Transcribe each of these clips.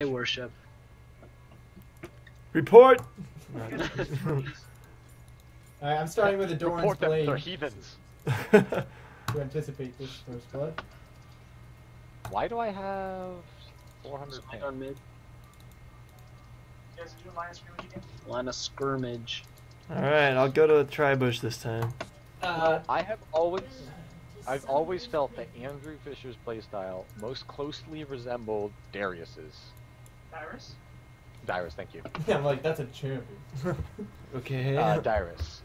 Hey, worship. Report. Alright, I'm starting with the Doran's Report them, Blade they're heathens. to anticipate this first blood. Why do I have 400 Slide on mid. You guys do line of scrimmage again? Line of skirmish. All right, I'll go to a tri-bush this time. Uh, I have always, I've always felt that Andrew Fisher's playstyle most closely resembled Darius's. Iris? Darius, thank you. Yeah, I'm like, that's a champion. Okay. Uh, Darius.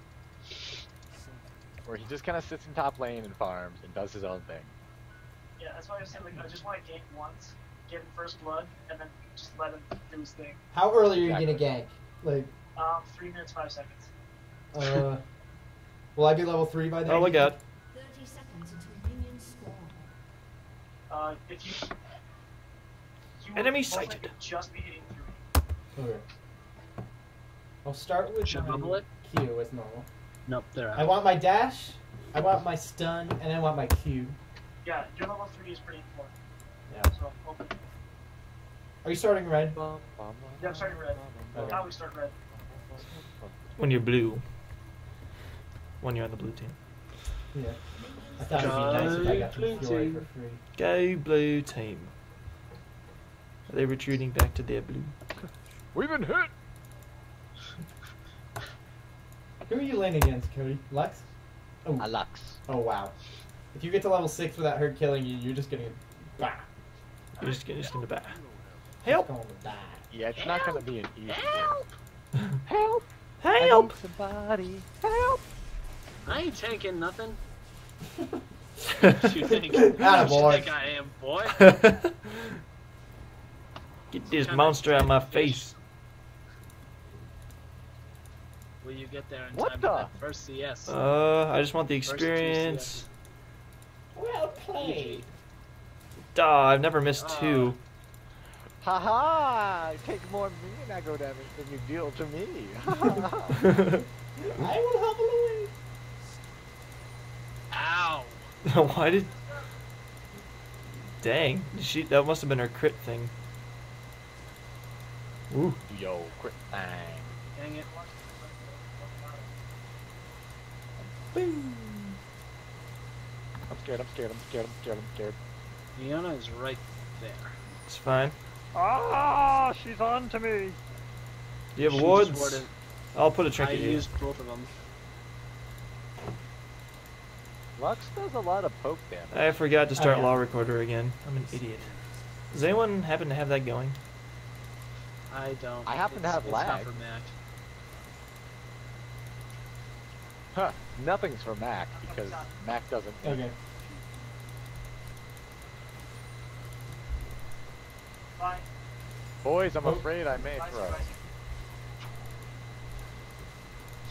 Where he just kind of sits in top lane and farms and does his own thing. Yeah, that's why I was saying, like, I just want to gank once, get him first blood, and then just let him do his thing. How early are you Exactly. gonna gank? Like, Um, three minutes, five seconds. uh, will I be level three by then? oh, look out. 30 seconds until minions spawn. Uh, if you. You will Enemy sighted. Just be hitting. Okay. I'll start with Should my bubble it? Q as normal. Nope, they're out. I want my dash, I want my stun, and I want my Q. Yeah, your level three is pretty important. Yeah. So, open. Are you starting red? Yeah, I'm starting red. Okay. Now we start red. When you're blue. When you're on the blue team. Yeah. I thought it'd be nice if I got Blue team. for free. Go blue team. Are they retreating back to their blue? We've been hit! Who are you laning against, Cody? Lux? Oh, uh, Alux. oh wow. If you get to level 6 without her killing you, you're just gonna bah. You're just, gonna- just gonna die. She's Help! going to die. Yeah, it's not gonna be an easy Help! Help! Help! Somebody! Help! I ain't tanking nothing. Get You think? you Attaboy. think I am, boy? This monster out of my face. Will you get there in What time the? for that first CS? Uh, I just want the experience. Well played. Duh, I've never missed Uh, two. Haha! Take more me and I go damage than you deal to me. I will help away. Ow! Why did? Dang, she that must have been her crit thing. Ooh, Yo, quit bang. Dang it. I'm scared, I'm scared, I'm scared, I'm scared, I'm scared. Fiona is right there. it's fine. Ah, she's on to me. Do you have She just wards? warded- I'll put a trinket here. I used both of them. Lux does a lot of poke damage. I forgot to start Oh, yeah. LoL Recorder again. I'm an idiot. Does anyone happen to have that going? I don't. I happen to have it's not lag. for Mac. Huh, nothing's for Mac because Mac doesn't. Okay. Fine. Boys, I'm Oh. afraid I may Fine, throw. fine.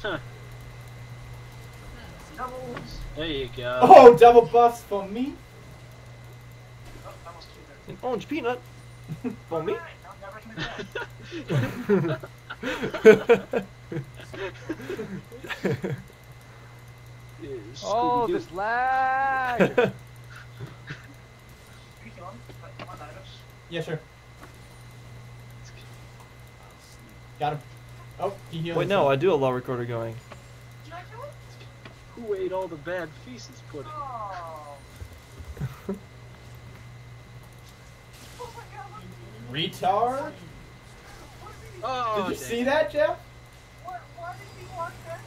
Huh. Doubles. There you go. Oh, double buffs for me? Oh, I almost killed her. An orange peanut for me. Alright, now never commit. Yeah, Oh, Scooby-Doo. this lag! You kill him? Like, come on, Iris. Yeah, sure. Got him. Oh, he healed Wait, no, I do have LoL Recorder going. Did I kill him? Who ate all the bad feces pudding? Oh my god, what, Retard? Oh, Did you oh, dang. see that, Jeff? what, why did he want that?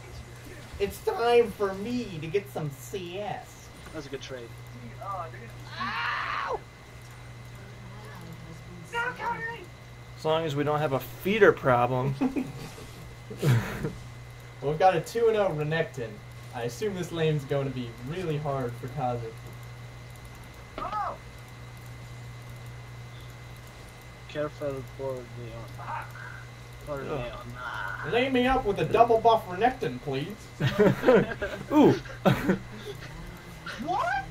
It's time for me to get some CS. That was a good trade. Oh, you're gonna. No, counter me! As long as we don't have a feeder problem. Well, we've got a 2 0 Renekton. I assume this lane's going to be really hard for Kha'Zix. Careful for Leon. For Ugh. Leon. Lay me up with a double buff Renekton, please. Ooh. What?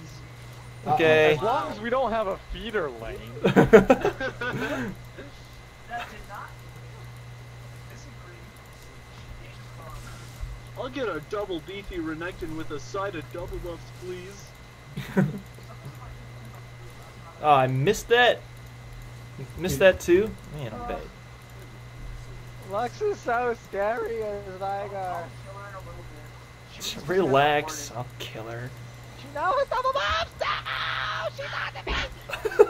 Okay. As long as we don't have a feeder lane. That did not. Disagree. I'll get a double beefy Renekton with a side of double buffs, please. oh, I missed that. Missed that too? Man, I'm bad. Lux is so scary as Veigar. Kill her in a little bit. She was just Relax. I'll kill her. She knows double bombs! No! She's on me!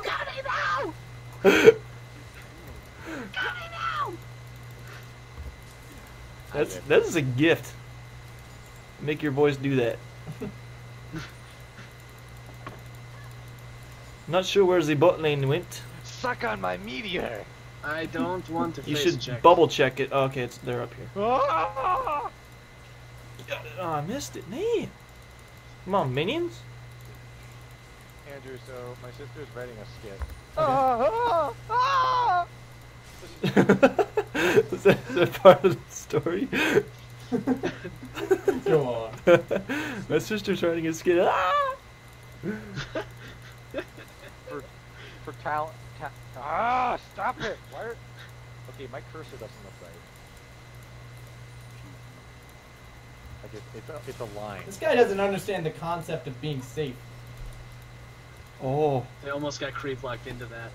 Got me now! Got me now! That's that is a gift. Make your voice do that. Not sure where the bot lane went. Suck on my meteor! I don't want to You face should check. bubble check it. Oh, okay, it's they're up here. Got it. Oh, I missed it. Man. Come on, minions. Andrew, so my sister's writing a skit. Ah, ah, ah! is, that, is that part of the story? Go on. My sister's writing a skit. Ah! For, for talent. Ta- ah, stop it! Why are... Okay, my cursor doesn't look right. Like it, it's a it's a line. This guy doesn't understand the concept of being safe. Oh, They almost got creep locked into that.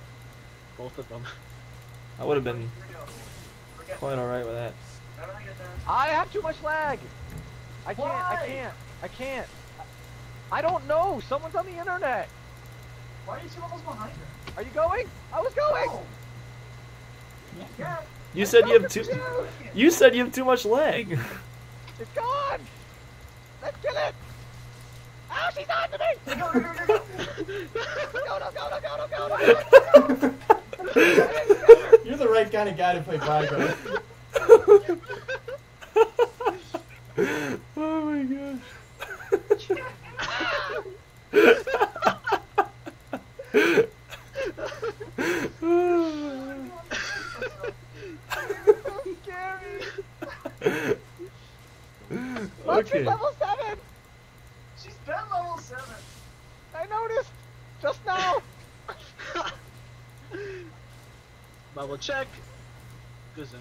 Both of them. I would have been Here we go. Forget quite alright with that. everything get there. I have too much lag. I can't. I can't. I can't. I don't know. Someone's on the internet. Why are you two levels behind her? Are you going? I was going. Yeah. You said you have too. You said you have too much leg. It's gone. Let's kill it. Oh, she's on to me. Go, go, go, go, go. Go, no, go, no, go, no, go. You're the right kind of guy to play Veigar. oh my gosh. Scary. Lux okay. is level seven. She's been level 7. I noticed just now. Bubble check. Gazoom.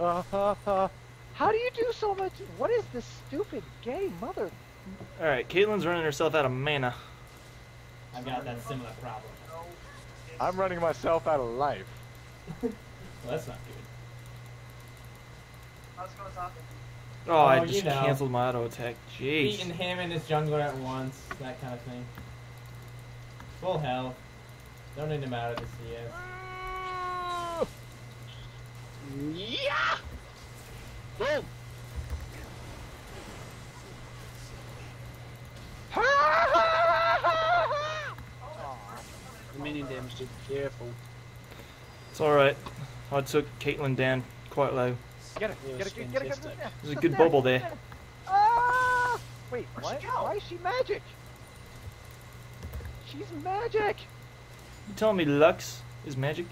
Uh, uh, uh, how do you do so much? What is this stupid gay mother? Alright, Caitlyn's running herself out of mana. I've got that similar problem. I'm running myself out of life. Well, that's not good. Let's go top. Oh, I Oh, you just know. canceled my auto attack. Jeez. Beating him and his jungler at once, that kind of thing. Full health. Don't need him out of the CS. Yeah! Boom! The minion damage to be careful. It's alright. I took Caitlyn down quite low. Get it, It get it, get it, get it. There's a good bubble there. Ah! Wait, Where'd what? she? Why is she magic? She's magic. You telling me Lux is magic?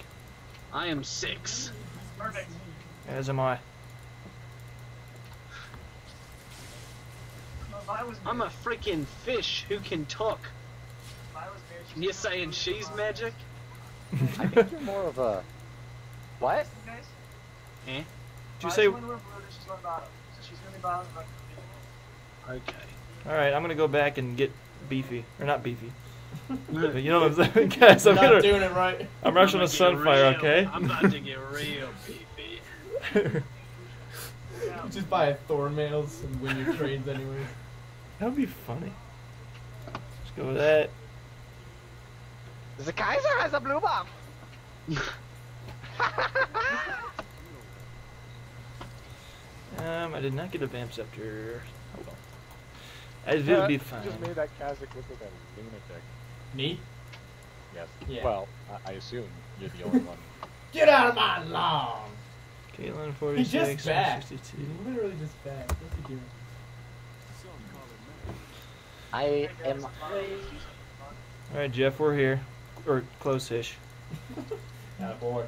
I am six. Perfect. As am I. No, Vi was I'm a freaking fish who can talk. Vi was mid. She's And you're still saying she's magic? I think you're more of a. What? Guys? Eh? Did you Vi's say? going to blue, and she's going bottom. So she's going to be bottom. and I'm gonna be Okay. Alright, I'm gonna go back and get beefy. Or not beefy. You know what I'm saying? Guys, I'm not gonna. doing it right. I'm rushing gonna a Sunfire, real- okay? I'm about to get real beefy. You just buy Thornmails and win your trades anyway. that would be funny. Let's go with that. The Kaiser has a blue bomb. Um, I did not get a Vamp Scepter. Oh well. As it would be fine. Just made that Kha'Zix look like a lunatic. Me? Yes. Yeah. Well, I, I assume you're the only one. Get out of my lawn! Caitlyn He 46, just back. 62. Literally just back. What's he doing? I am. Vi is using fun. Alright, Jeff, we're here. Or close-ish. Out of board.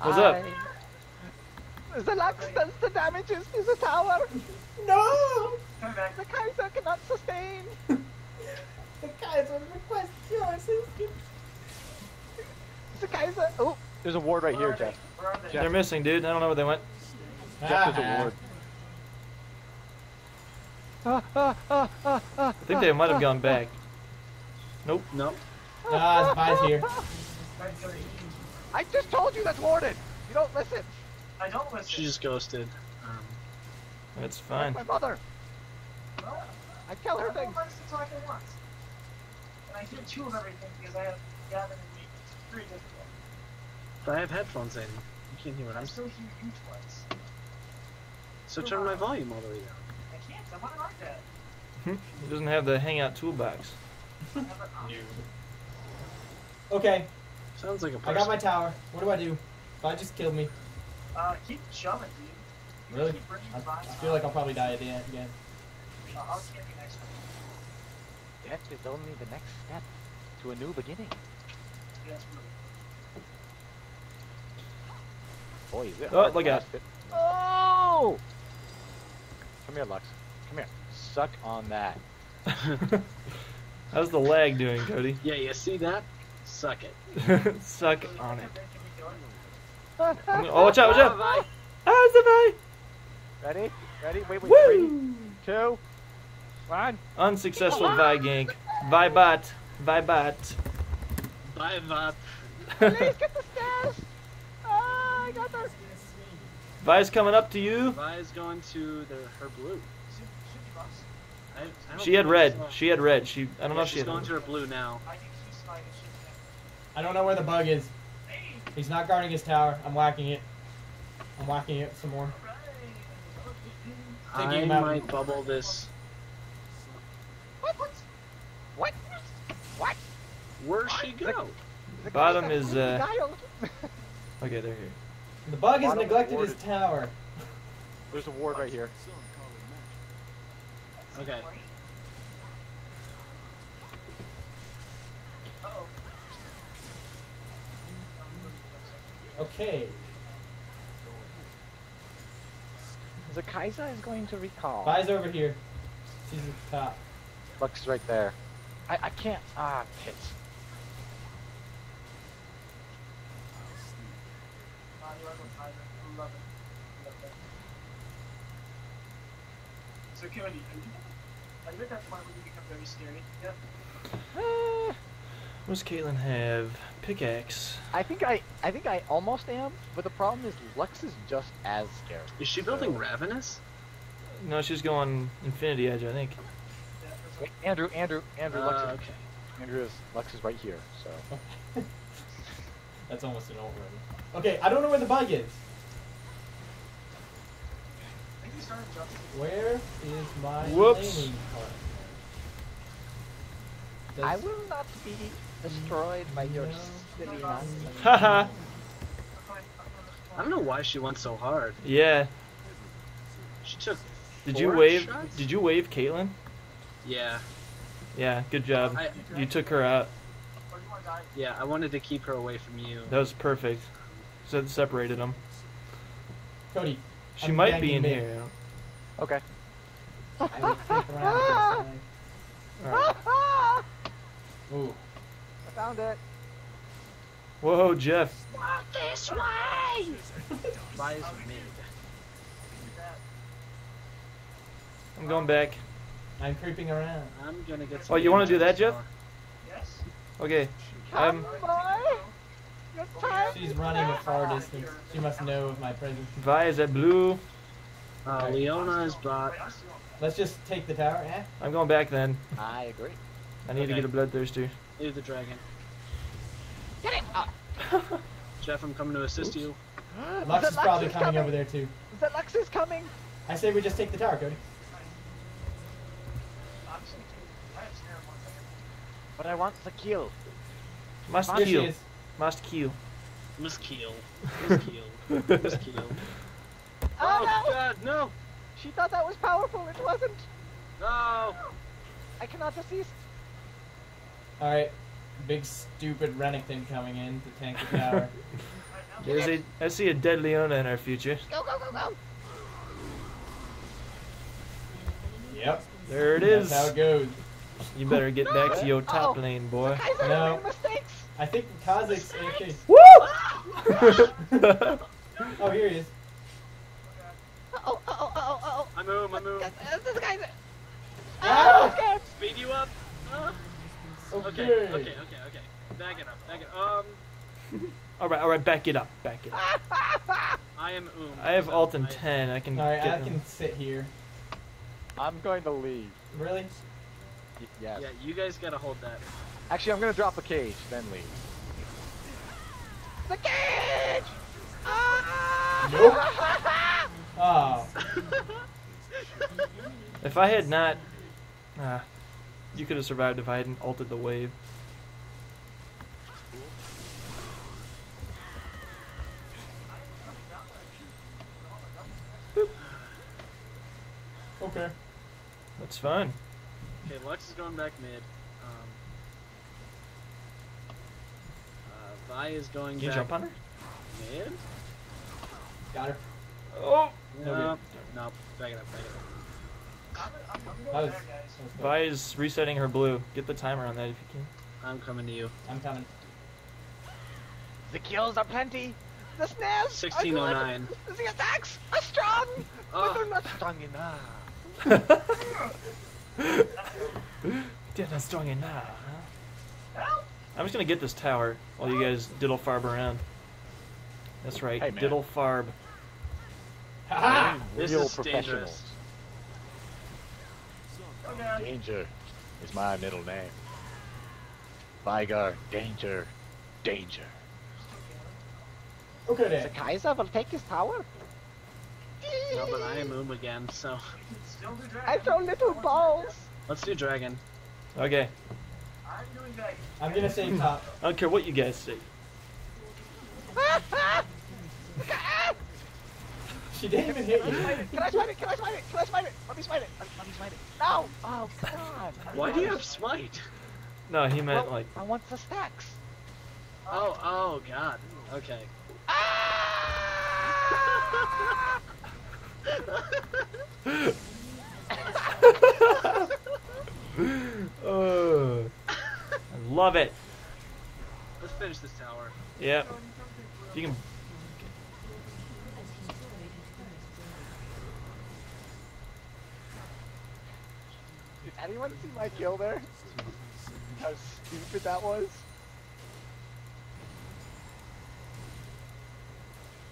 What's up? I- The Lux does the damages to the tower. no! The Kaiser cannot sustain. The Kaiser requests your assistance. The Kaiser. Oh, there's a ward right here, are they? Jeff. They? They're missing, dude. I don't know where they went. Jeff, there's a Ah. ward. Ah, ah, ah, ah, ah, I think they might have gone back. No. Ah, Vi's here. I just told you that's Warden. You don't listen. I don't listen. She just ghosted. Um, That's Like fine. my mother. Well, I tell her everyone things. likes to talk at once. And I hear two of everything because I have Gavin and me. It's very difficult. but I have headphones in. You can't hear what I I'm still hear you twice. So turn my volume all the way down. I can't. I'm on an iPad. He doesn't have the hangout toolbox. I have an option. Okay, Sounds like a I person. got my tower. What do I do? Vi just killed me. Uh, keep shoving, dude. You Really? I, I feel like I'll probably die at the end again. Uh, I'll camp you next time. Death is only the next step to a new beginning. Yeah, that's really. Boy, is it Oh, look at past it. Oh! Come here, Lux. Come here. Suck on that. How's the lag doing, Cody? Yeah, you see that? Suck it. Suck on it. think we. Oh, watch out, watch out! Ah, it's the Ready? Ready? Wait, wait. Woo! two. Unsuccessful Vi gank. Vi bot. Vi bot. Bye, Vop. Please get the stairs. Ah, I got there. Vi's coming up to you. Vi's going to the her blue. I, I She had red. She had red. She. I don't know Yeah, if she she's had. going to her blue now. I think he's sliding shit I don't know where the bug is. He's not guarding his tower. I'm whacking it. I'm whacking it some more. Right. Taking I him out. might bubble this. What? What? What? Where'd she go? The Bottom is, uh. Okay, they're here. The bug has Bottom neglected his tower. There's a ward right here. Okay. Okay. The Kaiser is going to recall. Vi's over here. She's at the top. Lux is right there. I, I can't. Ah, tits. Uh, you are going higher. I love it. Love it. So, Cody, are you, are at that point where you become very scary? Yeah. Ah, What does Caitlyn have? Pickaxe. I think I, I think I almost am, but the problem is Lux is just as scary. Is she building So- Ravenous? No, she's going Infinity Edge, I think. Wait, Andrew, Andrew, Andrew, Lux, Uh, is, okay. Andrew is Lux is right here. So That's almost an over. Okay, I don't know where the bug is. I think you started jumping. Where is my Whoops. landing part? Does- I will not be destroyed by your No. silly. Haha. I'm fine. I'm fine. I don't know why she went so hard. yeah. She took. Did you wave? shots? Did you wave Caitlyn? Yeah, Yeah. Good job. I You took her out. Or do you want to die? yeah. I wanted to keep her away from you. That was perfect. So it separated them. Cody. She I'm might be in mid. here. Okay. I would think around this Alright. Way. Ooh. I found it. Whoa, Jeff. This way! Vi's mid. I'm going back. I'm creeping around. I'm gonna get. Oh, you wanna do that, Jeff? Yes. Okay. I'm. Um, Boy, your time. She's running a far distance. She must know of my presence. Vi is at blue. Her. Uh, Leona is bot. Wait, I'm still on. Let's just take the tower. Eh? I'm going back then. I agree. I need to get a bloodthirster. Leave the dragon. Get it. Ah. Jeff, I'm coming to assist you. Lux The is probably is coming, coming. over there too. The Lux is coming. I say we just take the tower, Cody. I'm just gonna keep. I have snare in one second. But I want the kill. Must Here she kill. Must kill. Must kill. Must kill. Miss Keel. Oh, Oh no. God, no! She thought that was powerful. It wasn't. No! I cannot assist. All right. Big stupid Renekton coming in to tank the tower. There's a. I see a dead Leona in our future. Go, go, go, go. yep. There it is. That's how it goes. You better get back to your top Uh-oh. lane, boy. Kaiser No. made mistakes. I think Kha'Zix's AFK. Woo! Oh, here he is. Uh oh, uh oh, uh oh, uh I move, I move. oh. This guy's. Ah, I'm. Speed you up. Uh, Okay. okay, okay, okay, okay. Back it up, back it Um, All right, all right, back it up, back it up. I am Um. I have alt and I- 10. I can Alright, get I them. can sit here. I'm going to leave. Really? Y- yes. Yeah, you guys gotta hold that. Actually, I'm gonna drop a cage, then leave. The cage! Ah! Oh. If I had not, ah, you could have survived if I hadn't altered the wave. Okay. That's fine. Okay, Lux is going back mid. Um, uh, Vi is going Can you back jump on her? mid. Got her. Oh! No, Okay. No, back it up, back it up. That was, that was good. Vi is resetting her blue. Get the timer on that if you can. I'm coming to you. I'm coming. The kills are plenty. The snares are oh good. 1609. The attacks are strong, ah. but Oh. they're not strong enough. They're not strong enough. huh? I'm just gonna get this tower while you guys diddle farb around. That's right, Hey, diddle farb. Ha This Real is professionals. dangerous. Danger is my middle name. Veigar, danger, danger. Okay The then. Kaiser will take his tower. No, but I am Oom again, so I throw little balls. let's do dragon. Okay, I'm doing dragon. I'm gonna say top. I don't care what you guys say. She didn't even hit you. Can I smite it? Can I smite it? Can I smite it? Let me smite it. Let let me smite it. No! Oh, God. Why do you have smite? No, he meant Well, like. I want the stacks. Oh, oh, God. Okay. Uh, I love it. Let's finish this tower. Yep. You can. Anyone see my kill there? How stupid that was?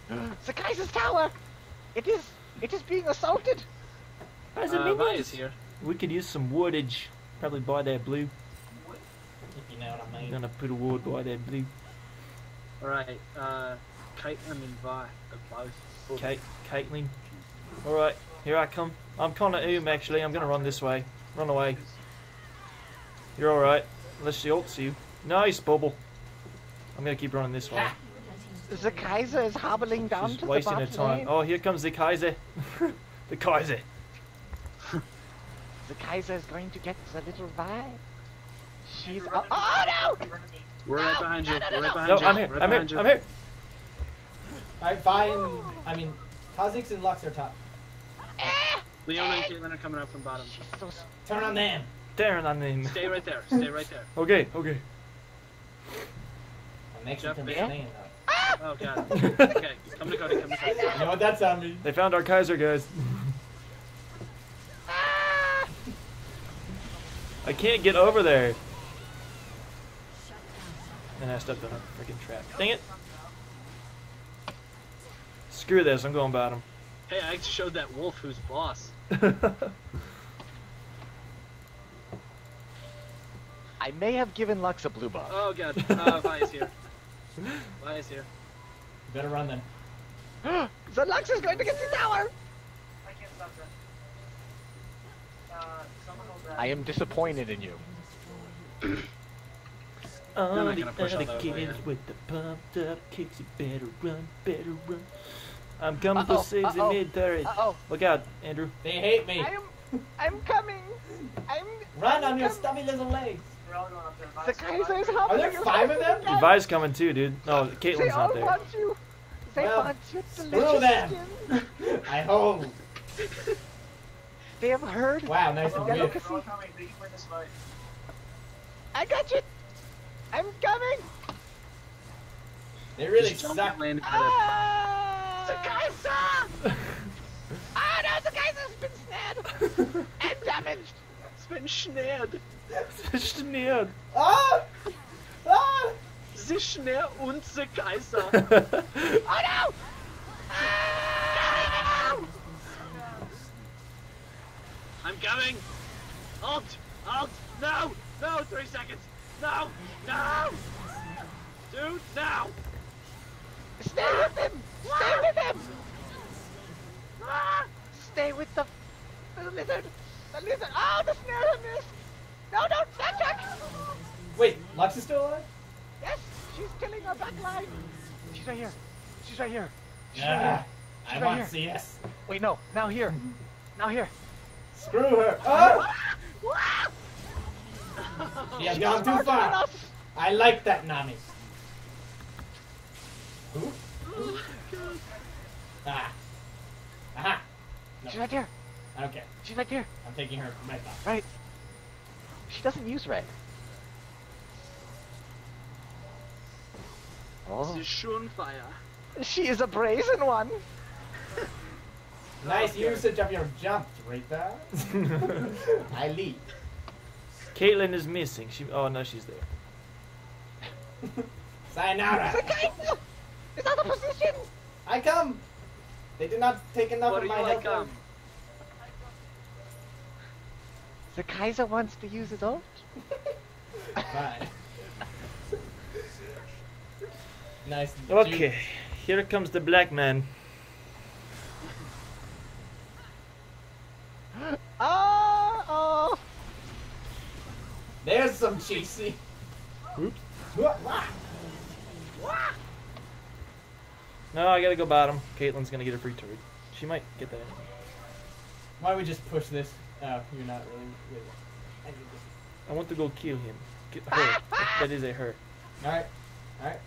the Kaiser's tower! It is it is being assaulted! How's it Uh, minions? is here. We could use some woodage. Probably buy that blue. If you know what I I'm mean. gonna put a wood by that blue. Alright, uh, Kite and Vi. are both. Kate, Caitlyn. Alright, here I come. I'm kinda oom actually. I'm gonna run this way. Run away. You're alright. Unless she ults you. Nice, Bubble. I'm gonna keep running this way. The Kaiser is hobbling down She's to wasting the her time. lane. Oh, here comes the Kaiser. the Kaiser. The Kaiser is going to get the little Vi. She's oh, oh no! We're right behind you. We're right behind No, you. I'm here. Right I'm here. behind you. I'm here. Alright, fine. I mean, Kha'Zix and Lux are top. Leona and Caitlyn are coming up from bottom. She's Turn on them. Turn on them. Stay right there. Stay right there. Okay, okay. I'm Jeff, gonna be staying. Oh god. Okay, come to Cody. Come to Cody. You know what that sound means? They found our Kaiser, guys. I can't get over there. And I stepped on a freaking trap. Dang it. Screw this, I'm going bottom. Hey, I showed that wolf who's boss. I may have given Lux a blue buff. Oh god. Uh, Vi is here. Vi is here. You better run then. the Lux is going to get the tower! I can't stop that. Uh, someone hold that. I am disappointed in you. On not the gonna push all other the kids with the pumped up kicks, you better run, better run. I'm coming Uh-oh, for saves uh-oh, in mid turret. Uh-oh. Look out, Andrew. They hate me. I am... I'm coming! I'm... Run on your stubby little legs. We're all going up there. The Vi's- Kaiser is Vi's- Are hobbling there five of them? Vi's coming too, dude. No, They Caitlyn's all not there. want you! They Well, want your screw delicious them. skin! I hope. They have heard Wow, nice We're all and coming. good. We're all coming. We can win this fight. I got you! I'm coming! They really Just suck. and land. Ah! The Kaiser! ah no, the Kaiser's been snared! and damaged! Sven schnärt. Schnärt. Ah! Ah! Sie schnärt unser Kaiser. Oh no! Ah! I'm coming. Halt! Halt! No! No! Three seconds! No! No! Dude, now! Stay with him! Stay with him! Ah! Stay with the, the lizard! The lizard! Oh, the snare missed! No, no, backtrack! Wait, Lux is still alive? Yes, she's killing our back line! She's right here. She's right here. She's right Ah, here. I She's want right here. CS. Wait, no. Now here. Now here. Screw her. Ah! Ah! She has gone too far. I like that Nami. Ah. Aha. No, She's right there. I don't care. She's right there. I'm taking her right back. Right. She doesn't use red. Oh, Sie schon fire. she is a brazen one. Nice Okay. usage of your jump, Rita. I lead. Caitlyn is missing. She. Oh no, she's there. Sayonara. Zakaisa is out of position. I come. They did not take enough What of my you like, health. um? Zakaisa wants to use his ult. Fine. nice. Okay, here comes the black man. Oh, oh. There's some cheesy. Oops. No, I gotta go bottom. Caitlyn's gonna get a free turret. She might get that. Anyway. Why don't we just push this? Oh, you're not really. really. I. I want to go kill him. Get her. that is a her. All right. All right.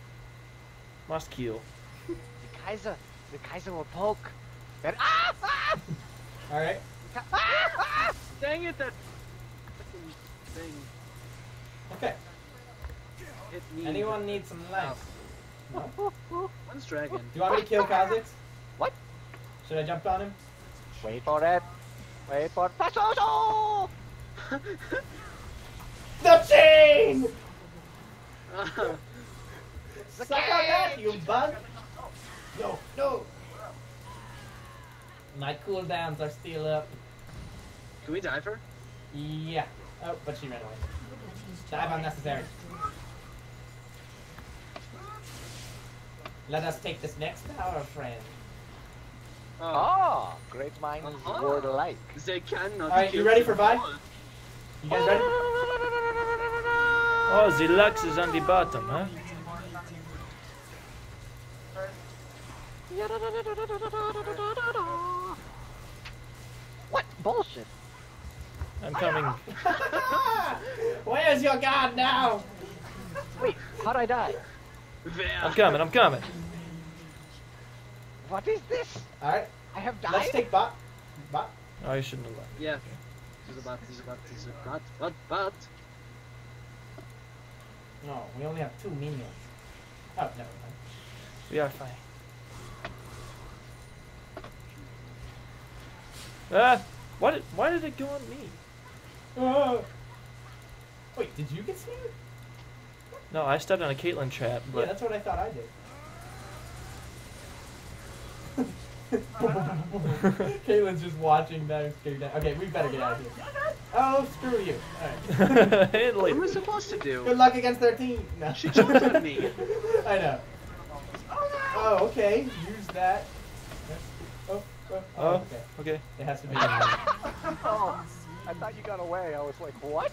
Must kill. Zakaisa, Zakaisa will poke. And ah, ah, All right. ah, ah. Dang it, that fucking thing Okay. hit me. Anyone need some life? No? One's dragon. Do you want me to kill Kha'Zix? What? Should I jump on him? Wait for it. Wait for it. Pasoso! The chain! Uh, Suck on that, you bug! No, no! My cooldowns are still up. Can we dive her? Yeah. Oh, but she ran away. Dive unnecessary. Let us take this next tower, friend. Oh, great minds Uh-huh. word alike. They cannot. Alright, you ready for Vi? You guys ready? Oh, the Lux is on the bottom, huh? What bullshit? I'm coming. Where's your god now? Wait, how'd I die? There. I'm coming. I'm coming. What is this? Alright, I have died. let's take bot. Bot. Oh, I shouldn't have left. Yeah. She's about, she's about, she's about, but, but. No, we only have two minions. Oh, never mind. We are fine. Ah! Why did, why did it go on me? Oh. Wait, did you get snared? No, I stepped on a Caitlyn trap, Yeah, that's what I thought I did. Caitlyn's just watching that. Okay, we better get out of here. Oh, screw you. Alright. What Italy. am I supposed to do? Good luck against their team. No. She jumped on me. I know. Oh, oh, okay. Use that. Oh, oh, oh, Oh, okay. okay. It has to be. oh, I thought you got away. I was like, what?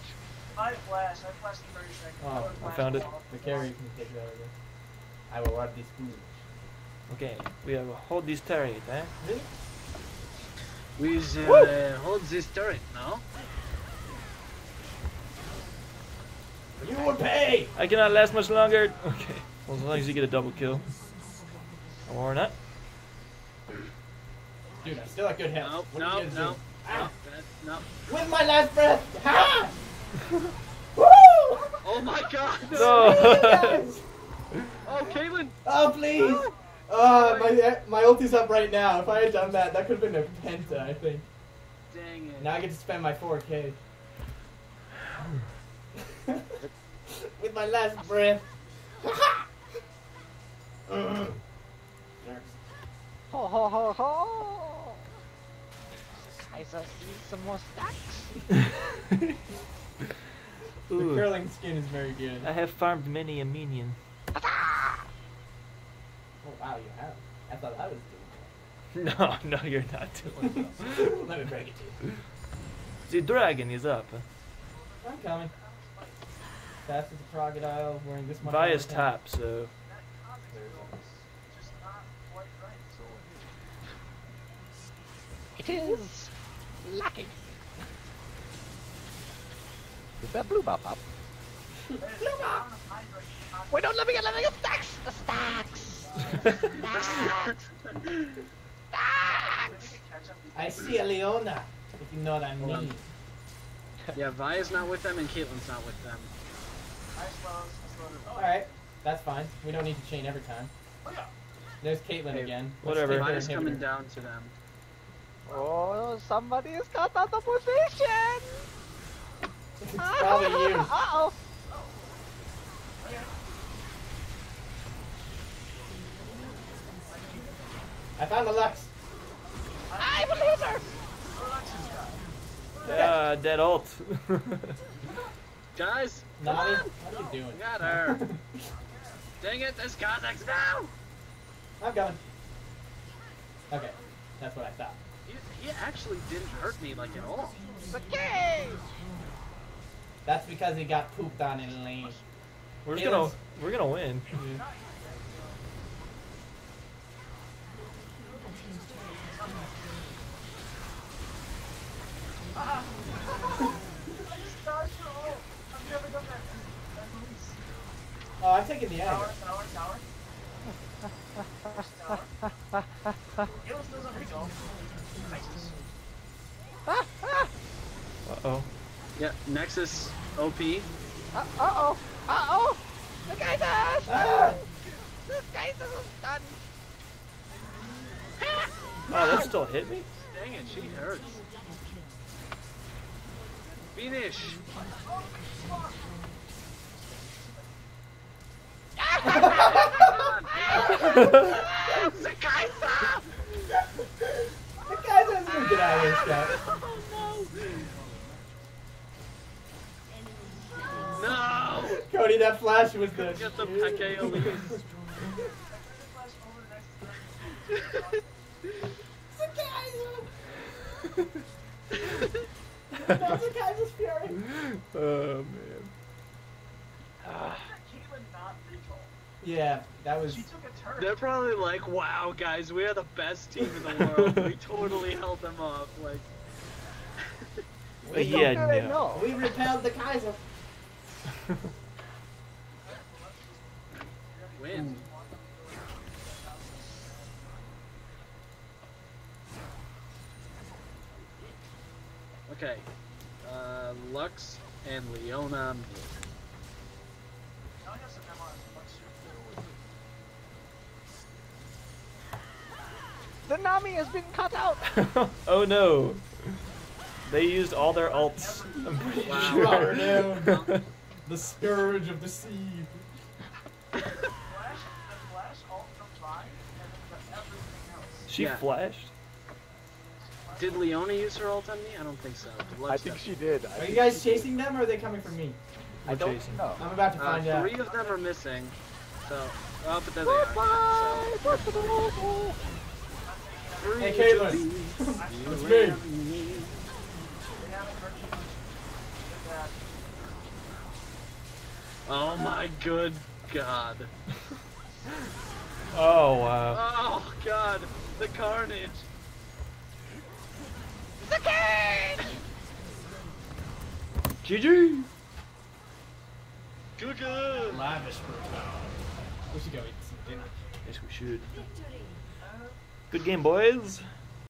I flash. I flashed in 30 seconds. Oh, would I found it. the carry can take that over. I will run this food. Okay, we have hold this turret, eh? Really? We uh, hold this turret now. You will pay! I cannot last much longer. Okay, well, as long as you get a double kill. Or not. Dude, I'm still at good health. No, no, no, no, no. with my last breath! Ha! Woo! Oh my god! No. Guys! Oh, Caitlyn! Oh, please! Oh, my, my ulti's up right now. If I had done that, that could have been a penta, I think. Dang it. Now I get to spend my 4k. With my last breath. Ho ho ho ho! Kaiser sees some more stacks. The Ooh, curling skin is very good. I have farmed many a minion. Oh wow, you have. I thought I was doing that. No, no, you're not doing that. Let me break it to you. The dragon is up. I'm coming. Fast as a crocodile, wearing this much. Via's armor. top, so Just not quite right. It is lacking. Is that blue bop up? Wait, don't let me get let me get stacks! The stacks! Stacks! Stacks! I see a Leona, if you know what I mean. Yeah, Vi's not with them and Caitlyn's not with them. I slows, I slowed it. Alright, that's fine. We don't need to chain every time. Oh. There's Caitlyn Hey, again. whatever. take her Vi's coming inhibitor. down to them. Oh, somebody has got out of position! It's probably you. Uh-oh! I found the Lux. I'm a loser! yeah, dead alt. Guys, come Nani, on! what are you doing? Got her. Dang it, this Kha'Zix's now! I'm coming. Okay, that's what I thought. He, he actually didn't hurt me like at all. The king! That's because he got pooped on in lane. we're Caitlyn's- gonna we're gonna win. I've never done that. That's release. Oh, I'm taking the Tower, egg. tower, tower. tower. Gil still on recall. Nice. Uh oh. Yeah, Nexus OP. Uh oh! Uh oh! The guy's ass! Ah! This guy's is done! Oh, that still hit me. Dang it, she hurts. Finish! The Kaiser! The guy doesn't even get out of this stuff. Cody, that flash was the. Get the Peke Elise. Flash over That's the Kaiser's Fury. Oh man. Caitlyn. Yeah, that was. She took a turn. They're probably like, wow, guys, we are the best team in the world. we totally held them off. Like, We, yeah, How do they no. we repelled the Kaiser. win. Okay. Uh, Lux and Leona. mid. Now I have some MRs. Let's shoot. The Nami has been cut out! oh no. They used all their alts. I'm pretty Wow. sure. Robert down. The scourge of the sea. Flash, the flash alt from Vi, and then the everything else. She Yeah. flashed. Did Leona use her ult on me? I don't think so. I think she did. Are you guys chasing them or are they coming for me? I We're don't chasing. know. I'm about to Uh, find out. three of them are missing. So, oh, but there they are. Goodbye! So, Goodbye! three Hey, to Caitlyn. It's me. and me. They haven't hurt you. With that. Oh my good god. Oh wow. Oh god. The carnage. The king! GG. Good good. Lavish We should go eat some dinner. Yes, we should. Good game, boys.